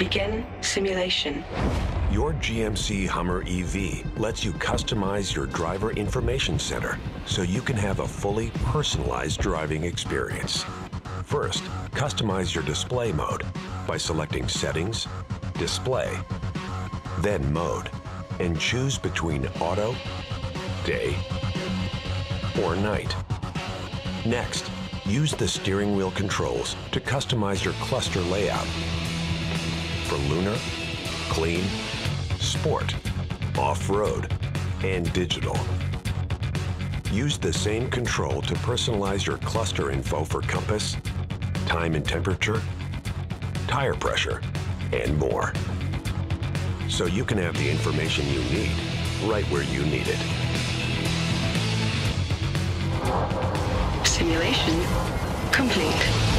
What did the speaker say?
Begin simulation. Your GMC Hummer EV lets you customize your driver information center so you can have a fully personalized driving experience. First, customize your display mode by selecting Settings, Display, then Mode, and choose between Auto, Day, or Night. Next, use the steering wheel controls to customize your cluster layout for lunar, clean, sport, off-road, and digital. Use the same control to personalize your cluster info for compass, time and temperature, tire pressure, and more. So you can have the information you need right where you need it. Simulation complete.